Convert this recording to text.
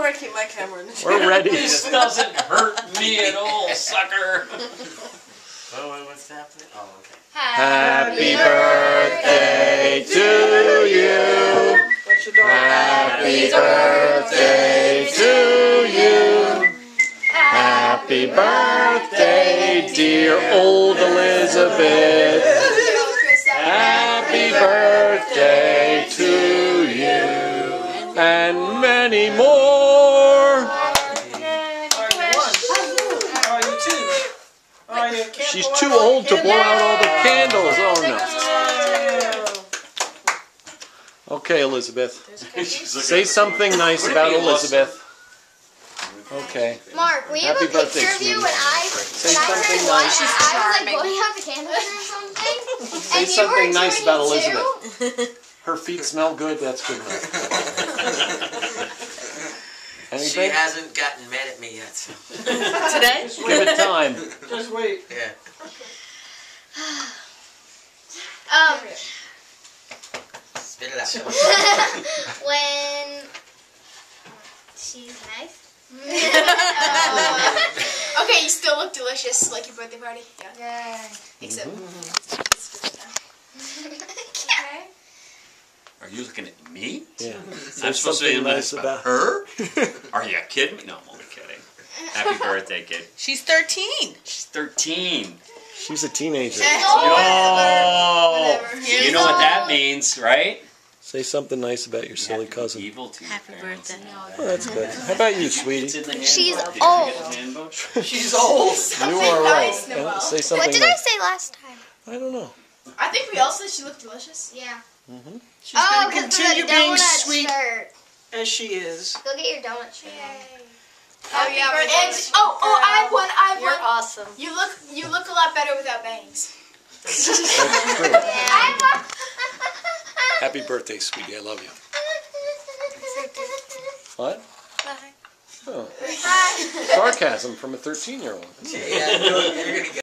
where I keep my camera in the We're ready. This doesn't hurt me at all, sucker. Oh, wait, what's happening? Oh, okay. Happy birthday to you. What's your door? Happy birthday to you. Happy birthday, dear old Elizabeth. Happy birthday to you. And many more. How are you two? She's too old to blow out all the candles. Oh no. Okay, Elizabeth. Say something nice about Elizabeth. Okay. Mark, we you Happy have a birthday, picture of you sweetie. when I Say when I something turned nice. and I was like blowing out the candles or something? Say something nice about? Elizabeth. Her feet smell good. That's good enough. She hasn't gotten mad at me yet, so. Today? Give it time. Just wait. Yeah. Um, Spit it out. when she's nice. Okay, you still look delicious, like your birthday party. Yeah. Yeah. Except. Okay. Are you looking at me? Yeah. I'm supposed to be something nice about about her? Are you kidding me? No, I'm only kidding. Happy birthday, kid. She's 13. She's 13. She's a teenager. Oh, Whatever. you know what that means, right? Say something nice about your silly cousin. Evil tooth Happy parents. birthday. Oh, that's good. How about you, sweetie? It's in the She's handbook. Did you old. get the handbook? She's old. You are nice, right. Noelle. Uh, Say something What did I say last time? I don't know. I think we all said she looked delicious. Yeah. Mm-hmm. She's oh, gonna because continue the being donut sweet shirt. as she is. Go get your donut shirt. Oh yeah, and oh oh I have one. I have You're one. awesome. You look you look a lot better without bangs. That's true. Yeah. Happy birthday, sweetie. I love you. What? Bye. Oh. Sarcasm from a 13 year old. Yeah, you're gonna get